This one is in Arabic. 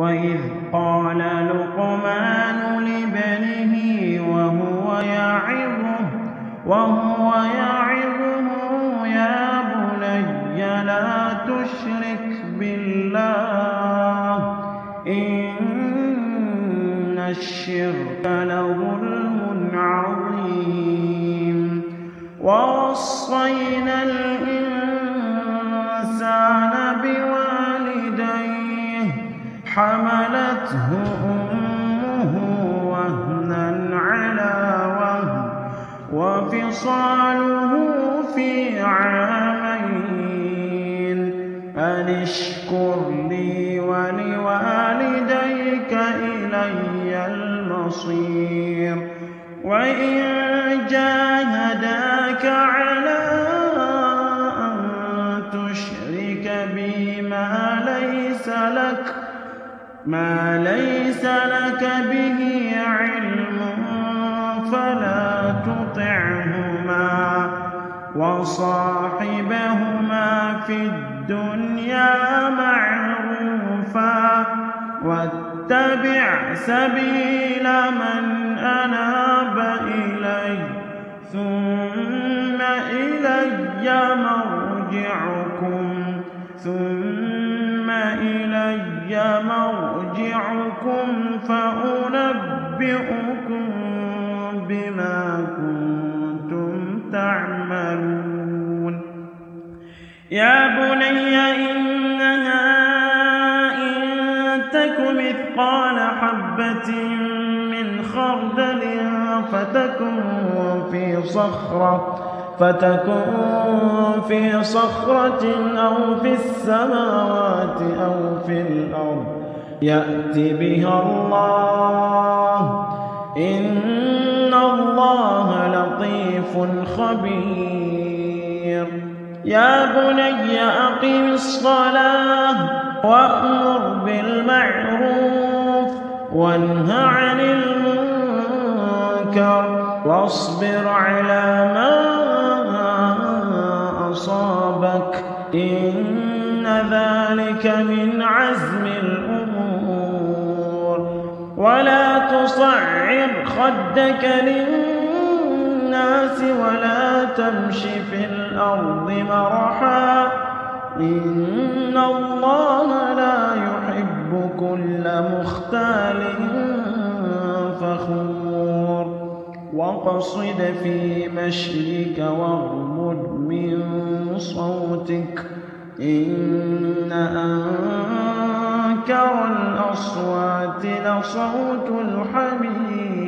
وإذ قال لقمان لابنه وهو يعظه وهو يعظه يا بني لا تشرك بالله إن الشرك لظلم عظيم ووصينا الإنسان حملته أمه وهنا على وهن وفصاله في عامين. أن اشكر لي ولوالديك إلي المصير وإن جاهداك على أن تشرك بي ما ليس لك ما ليس لك به علم فلا تطعهما وصاحبهما في الدنيا معروفا واتبع سبيل من أناب إلي ثم إلي مرجعكم ثم مرجعكم فأنبئكم بما كنتم تعملون. يا بني إنها إن تك مثقال حبة من خردل فتكن في صخرة فتكن في صخرة أو في السماوات أو في الأرض يأت بها الله. إن الله لطيف خبير. يا بني أقم الصلاة وأمر بالمعروف وانه عن المنكر واصبر على ذلك من عزم الأمور. ولا تصعر خدك للناس ولا تمش في الأرض مرحا. إن الله لا يحب كل مختال فخور. واقصد في مشيك واغضض من صوتك. إن الأصوات لصوت الحمير